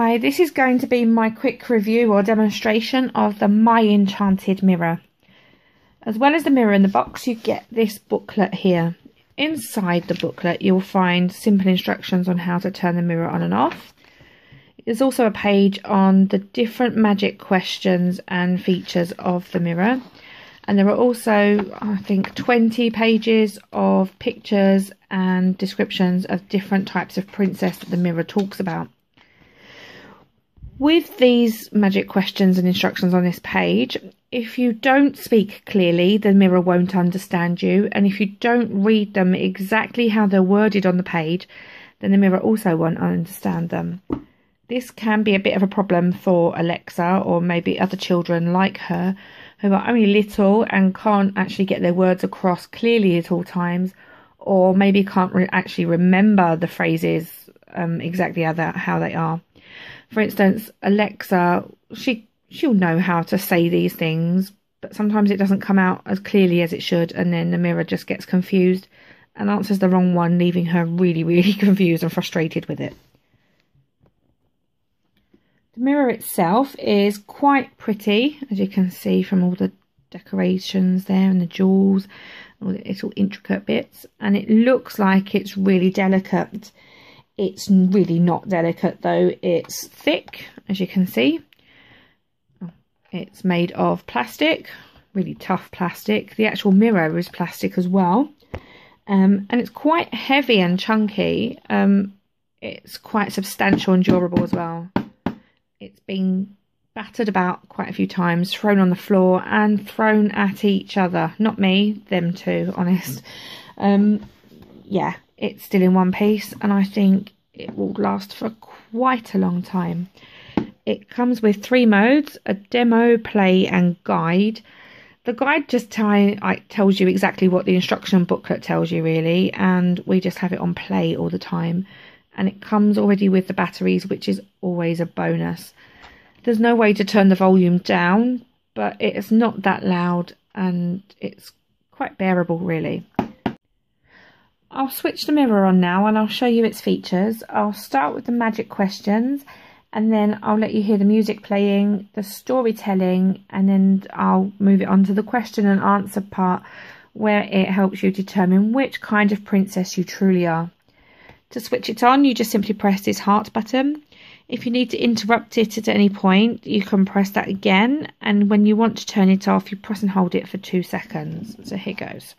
Hi, this is going to be my quick review or demonstration of the My Enchanted Mirror. As well as the mirror in the box, you get this booklet here. Inside the booklet, you'll find simple instructions on how to turn the mirror on and off. There's also a page on the different magic questions and features of the mirror. And there are also, I think, 20 pages of pictures and descriptions of different types of princess that the mirror talks about. With these magic questions and instructions on this page, if you don't speak clearly, the mirror won't understand you. And if you don't read them exactly how they're worded on the page, then the mirror also won't understand them. This can be a bit of a problem for Alexa or maybe other children like her who are only little and can't actually get their words across clearly at all times, or maybe can't re- actually remember the phrases um, exactly how, how they are. For instance, Alexa, she she'll know how to say these things, but sometimes it doesn't come out as clearly as it should, and then the mirror just gets confused and answers the wrong one, leaving her really, really confused and frustrated with it. The mirror itself is quite pretty, as you can see from all the decorations there and the jewels, all the little intricate bits, and it looks like it's really delicate. It's really not delicate though, it's thick as you can see. It's made of plastic, really tough plastic. The actual mirror is plastic as well. Um, and it's quite heavy and chunky. Um, it's quite substantial and durable as well. It's been battered about quite a few times, thrown on the floor and thrown at each other. Not me, them two, honest. Um, yeah, it's still in one piece and I think it will last for quite a long time. It comes with three modes, a demo, play and guide. The guide just tells you exactly what the instruction booklet tells you really and we just have it on play all the time. And it comes already with the batteries which is always a bonus. There's no way to turn the volume down but it's not that loud and it's quite bearable really. I'll switch the mirror on now and I'll show you its features. I'll start with the magic questions and then I'll let you hear the music playing, the storytelling, and then I'll move it on to the question and answer part where it helps you determine which kind of princess you truly are. To switch it on, you just simply press this heart button. If you need to interrupt it at any point, you can press that again. And when you want to turn it off, you press and hold it for two seconds. So here goes.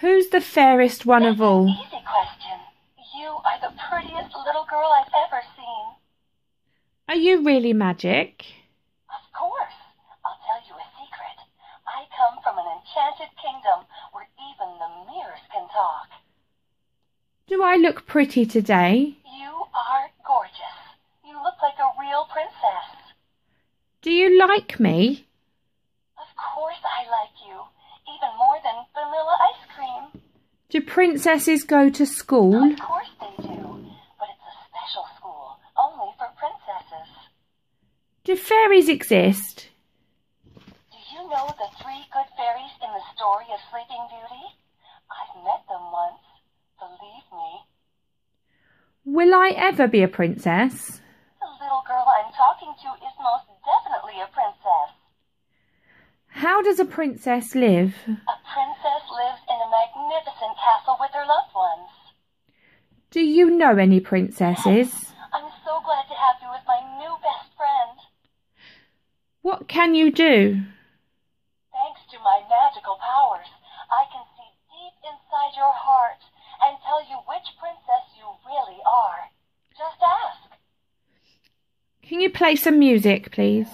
Who's the fairest one That's of all? An easy question. You are the prettiest little girl I've ever seen. Are you really magic? Of course. I'll tell you a secret. I come from an enchanted kingdom where even the mirrors can talk. Do I look pretty today? You are gorgeous. You look like a real princess. Do you like me? Of course I like you. Even more than vanilla. Do princesses go to school? Of course they do. But it's a special school, only for princesses. Do fairies exist? Do you know the three good fairies in the story of Sleeping Beauty? I've met them once. Believe me. Will I ever be a princess? The little girl I'm talking to is most definitely a princess. How does a princess live? A princess castle with her loved ones. Do you know any princesses? I'm so glad to have you as my new best friend. What can you do? Thanks to my magical powers, I can see deep inside your heart and tell you which princess you really are. Just ask. Can you play some music, please?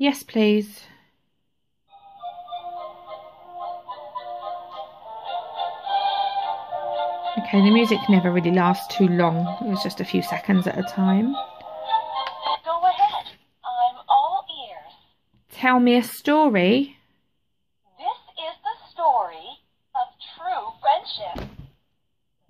Yes, please. Okay, the music never really lasts too long. It was just a few seconds at a time. Go ahead. I'm all ears. Tell me a story. This is the story of true friendship.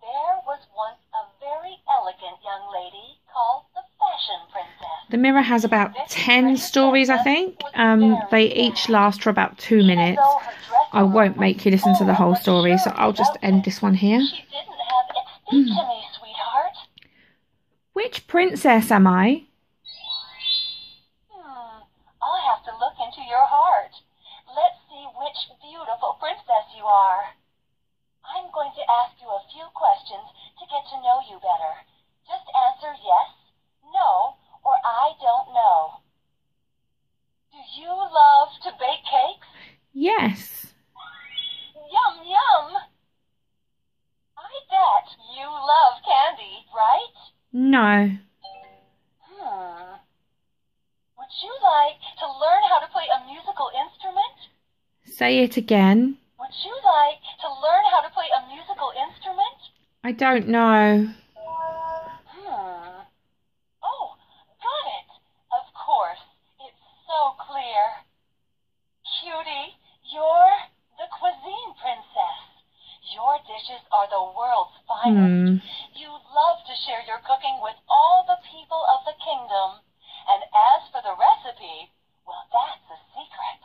There was once a very elegant young lady called the Fashion Princess. The Mirror has about 10 stories, I think. Um, they each last for about two minutes. I won't make you listen to the whole story, so I'll just end this one here. She didn't have it. Speak to me, sweetheart. Which princess am I? Hmm. I'll have to look into your heart. Let's see which beautiful princess you are. I'm going to ask you a few questions to get to know you better. Just answer yes, no, or I don't know. Do you love to bake cakes? Yes. Yum, yum! I bet you love candy, right? No. Hmm. Would you like to learn how to play a musical instrument? Say it again. Would you like to learn how to play a musical instrument? I don't know. Hmm. Oh, got it. Of course. It's so clear. Cutie, you're the cuisine princess. Your dishes are the world's finest. Hmm. You love to share your cooking with all the people of the kingdom. And as for the recipe, well, that's a secret.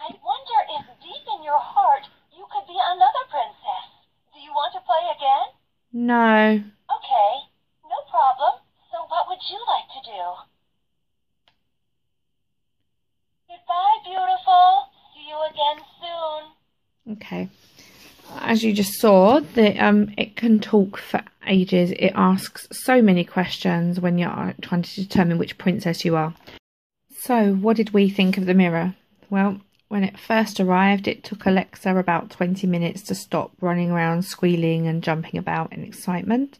I wonder if deep in your heart you could be another princess. Do you want to play again? No. Okay, no problem. So what would you like to do? Goodbye, beautiful. See you again soon. Okay. As you just saw, the um it can talk for ages. It asks so many questions when you're trying to determine which princess you are. So, what did we think of the mirror? Well, when it first arrived, it took Alexa about 20 minutes to stop running around squealing and jumping about in excitement.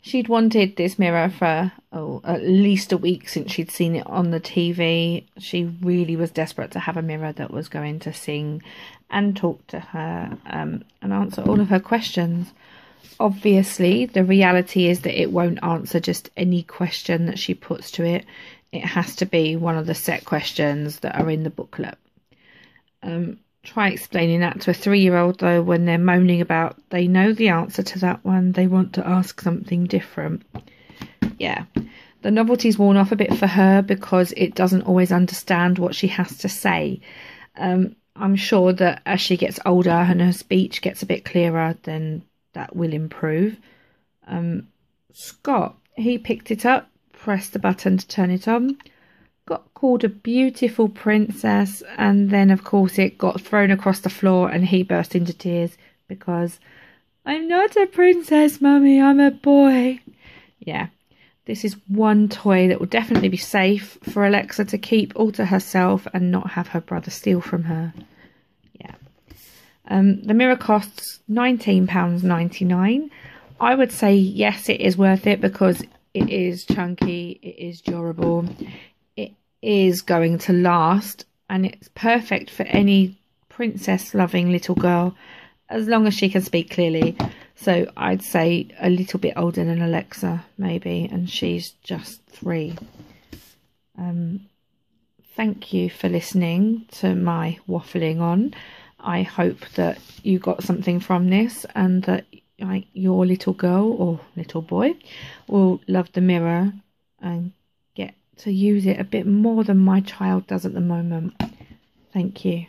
She'd wanted this mirror for oh, at least a week since she'd seen it on the TV. She really was desperate to have a mirror that was going to sing and talk to her um, and answer all of her questions. Obviously, the reality is that it won't answer just any question that she puts to it. It has to be one of the set questions that are in the booklet. Um, try explaining that to a three year old though when they're moaning about they know the answer to that one, they want to ask something different. Yeah. The novelty's worn off a bit for her because it doesn't always understand what she has to say. Um, I'm sure that as she gets older and her speech gets a bit clearer, then that will improve. Um, Scott, he picked it up, pressed the button to turn it on, got called a beautiful princess, and then, of course, it got thrown across the floor and he burst into tears because I'm not a princess, mummy, I'm a boy. Yeah, this is one toy that will definitely be safe for Alexa to keep all to herself and not have her brother steal from her. Yeah. Um, the mirror costs £19.99. I would say yes, it is worth it because it is chunky, it is durable, is going to last, and it's perfect for any princess loving little girl as long as she can speak clearly. So I'd say a little bit older than Alexa, maybe, and she's just three. Um, thank you for listening to my waffling on. I hope that you got something from this and that like your little girl or little boy will love the mirror and to use it a bit more than my child does at the moment. Thank you.